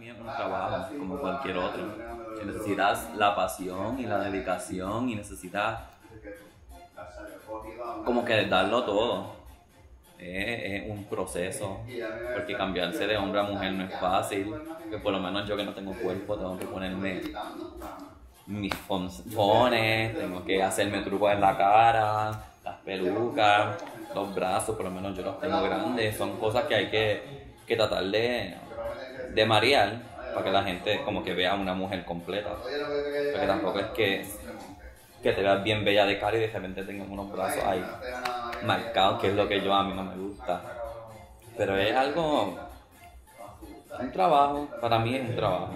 es un trabajo como cualquier otro. Que necesitas la pasión y la dedicación y necesitas como que darlo todo. Es, es un proceso, porque cambiarse de hombre a mujer no es fácil. Que por lo menos yo que no tengo cuerpo tengo que ponerme mis fonzones, tengo que hacerme trucos en la cara, las pelucas, los brazos, por lo menos yo los tengo grandes. Son cosas que hay que, que tratar de, de marear para que la gente como que vea a una mujer completa. Porque tampoco es que, que te veas bien bella de cara y de repente tengas unos brazos ahí marcados, que es lo que yo a mí no me gusta. Pero es algo, un trabajo, para mí es un trabajo,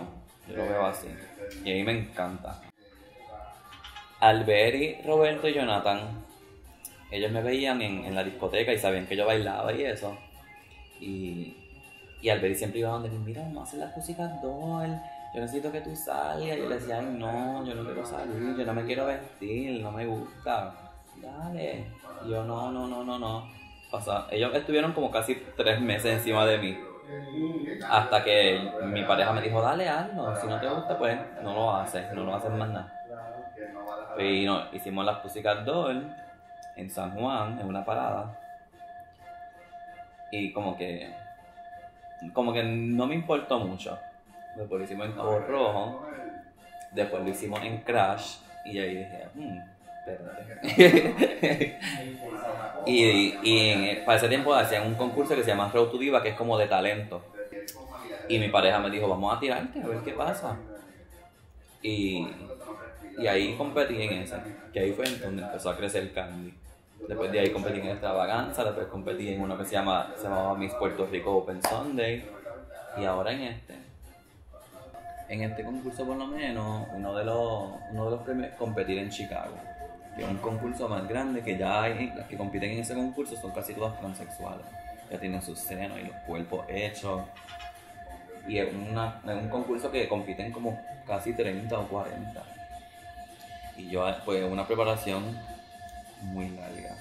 yo lo veo así. Y a mí me encanta. Alberi, Roberto y Jonathan, ellos me veían en, en la discoteca y sabían que yo bailaba y eso. Y, y Alberi siempre iba donde mira, a hacer las músicas doll, yo necesito que tú salgas. Yo le decía, ay, no, yo no quiero salir, yo no me quiero vestir, no me gusta. Dale. Y yo, no, no, no, no, no. Ellos estuvieron como casi tres meses encima de mí. Hasta que mi pareja me dijo, dale algo, si no te gusta, pues no lo haces, no lo haces más nada. Y no, hicimos las Pussycat Doll en San Juan, en una parada. Y como que, como que no me importó mucho. Después lo hicimos en Cabo Rojo, después lo hicimos en Crash, y ahí dije, hmm, espérate. y y en- para ese tiempo hacían un concurso que se llama Road to Diva, que es como de talento. Y mi pareja me dijo, vamos a tirarte, a ver qué pasa. Y, y ahí competí en esa, que ahí fue donde empezó a crecer Candy. Después de ahí competí en Extravaganza, después competí en uno que se, llama, se llamaba Miss Puerto Rico Open Sunday. Y ahora en este. En este concurso por lo menos, uno de los, uno de los premios es competir en Chicago. Que es un concurso más grande que ya hay, las que compiten en ese concurso son casi todas transexuales. Ya tienen sus senos y los cuerpos hechos. Y es, una, es un concurso que compiten como casi 30 o 40. Y yo, pues, una preparación muy larga.